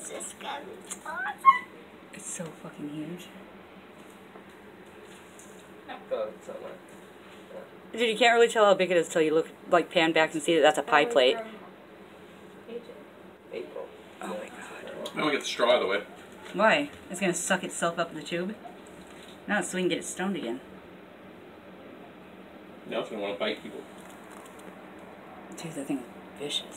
Is gonna be. It's so fucking huge. Oh, it's. Dude, you can't really tell how big it is till you look, like, pan back and see that that's a pie plate. April. Oh my god. Now we get the straw out of the way. Why? It's gonna suck itself up in the tube? No, so we can get it stoned again. Now it's gonna want to bite people. Dude, that thing is vicious.